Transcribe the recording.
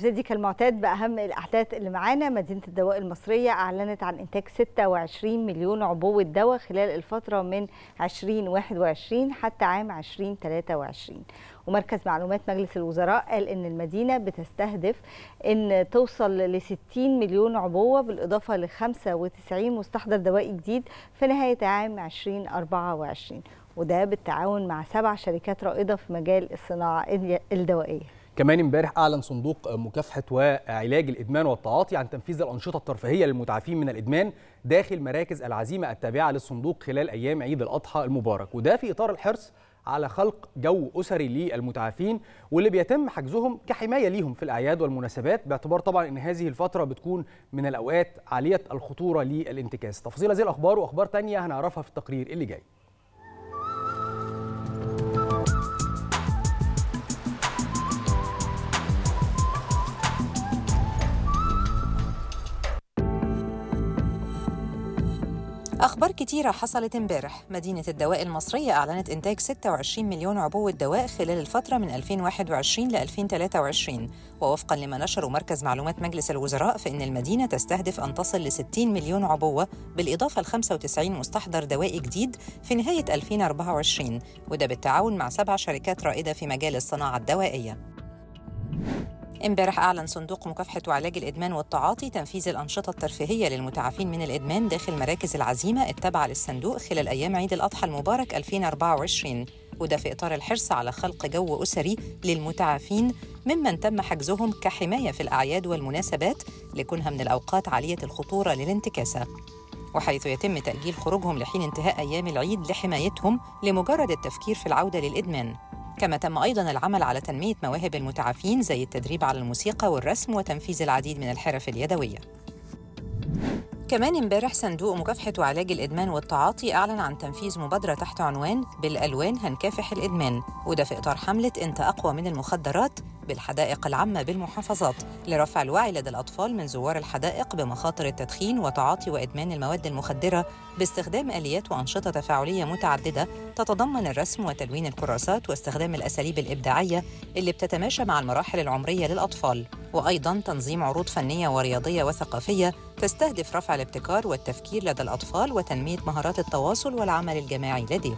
نبتدي كالمعتاد بأهم الأحداث اللي معانا. مدينة الدواء المصرية أعلنت عن إنتاج 26 مليون عبوة دواء خلال الفترة من 2021 حتى عام 2023 ومركز معلومات مجلس الوزراء قال إن المدينة بتستهدف إن توصل ل 60 مليون عبوة بالإضافة ل 95 مستحضر دوائي جديد في نهاية عام 2024 وده بالتعاون مع سبع شركات رائدة في مجال الصناعة الدوائية. كمان امبارح أعلن صندوق مكافحة وعلاج الإدمان والتعاطي عن تنفيذ الأنشطة الترفيهية للمتعافين من الإدمان داخل مراكز العزيمة التابعة للصندوق خلال أيام عيد الأضحى المبارك. وده في إطار الحرص على خلق جو أسري للمتعافين واللي بيتم حجزهم كحماية ليهم في الأعياد والمناسبات باعتبار طبعا إن هذه الفترة بتكون من الأوقات عالية الخطورة للانتكاس. تفاصيل هذه الأخبار وأخبار تانية هنعرفها في التقرير اللي جاي. أخبار كتيرة حصلت امبارح. مدينة الدواء المصرية أعلنت إنتاج 26 مليون عبوة دواء خلال الفترة من 2021 ل 2023 ووفقا لما نشره مركز معلومات مجلس الوزراء فإن المدينة تستهدف أن تصل ل 60 مليون عبوة بالإضافة ل 95 مستحضر دوائي جديد في نهاية 2024 وده بالتعاون مع سبع شركات رائدة في مجال الصناعة الدوائية. امبارح أعلن صندوق مكافحة وعلاج الإدمان والتعاطي تنفيذ الأنشطة الترفيهية للمتعافين من الإدمان داخل مراكز العزيمة التابعة للصندوق خلال أيام عيد الأضحى المبارك 2024 وده في إطار الحرص على خلق جو أسري للمتعافين ممن تم حجزهم كحماية في الأعياد والمناسبات لكونها من الأوقات عالية الخطورة للانتكاسة. وحيث يتم تأجيل خروجهم لحين انتهاء أيام العيد لحمايتهم لمجرد التفكير في العودة للإدمان. كما تم أيضا العمل على تنمية مواهب المتعافين زي التدريب على الموسيقى والرسم وتنفيذ العديد من الحرف اليدوية. كمان امبارح صندوق مكافحة وعلاج الإدمان والتعاطي أعلن عن تنفيذ مبادرة تحت عنوان بالألوان هنكافح الإدمان وده في إطار حملة أنت أقوى من المخدرات بالحدائق العامة بالمحافظات لرفع الوعي لدى الأطفال من زوار الحدائق بمخاطر التدخين وتعاطي وإدمان المواد المخدرة باستخدام آليات وأنشطة تفاعلية متعددة تتضمن الرسم وتلوين الكراسات واستخدام الأساليب الإبداعية اللي بتتماشى مع المراحل العمرية للأطفال وأيضا تنظيم عروض فنية ورياضية وثقافية تستهدف رفع الابتكار والتفكير لدى الأطفال وتنمية مهارات التواصل والعمل الجماعي لديهم.